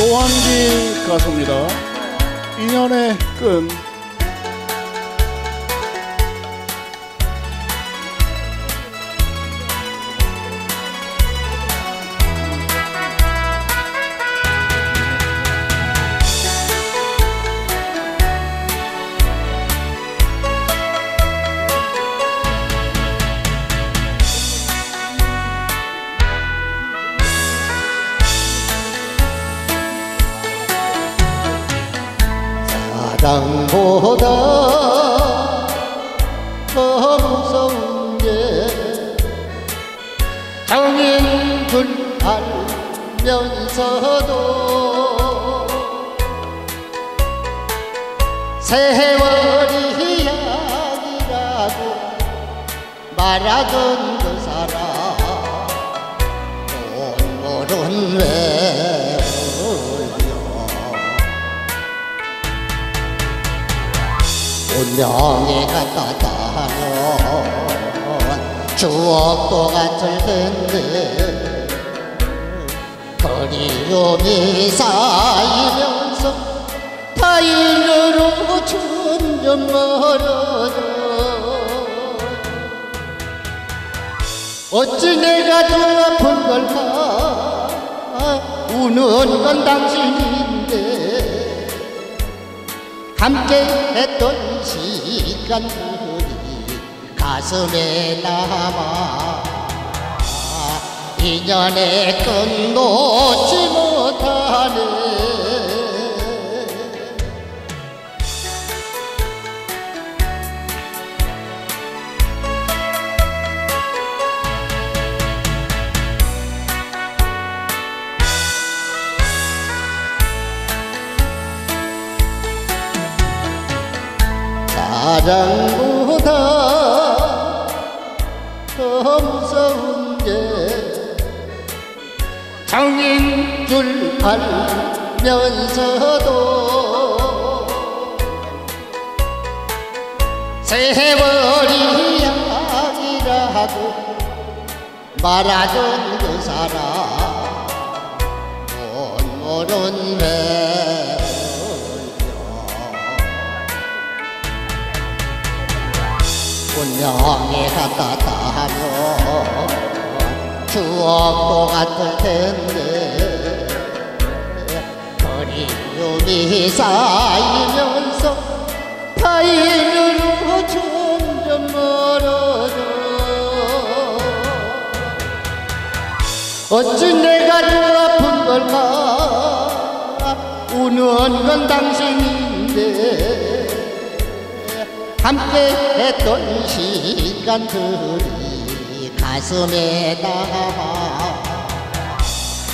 노한기 가수입니다. 인연의 끈. 사랑보다 더 무서운 게 정인 줄 알면서도 세월이 약이라고 말하던 그 사람 오늘은 왜 운명이 같다면 추억도 같을 텐데 그리움이 쌓이면서 타인으로 점점 멀어져 어찌 내가 더 아픈 걸까? 우는 건 당신인데 함께 했던 시간들이 가슴에 남아 인연의 끈놓 사랑보다 더 무서운 게 정인 줄 알면서도 세월이 약이라고 말하던 그 사람 오늘은 왜 명이 같았다면 추억도 같을 텐데 그리움이 쌓이면서 타인으로 점점 멀어져 어찌 내가 더 아픈 걸까? 우는 건 당신인데 함께 했던 시간들이 가슴에 남아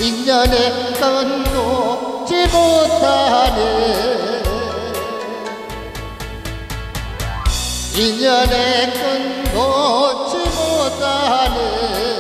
인연의 건 놓지 못하네 인연의 건 놓지 못하네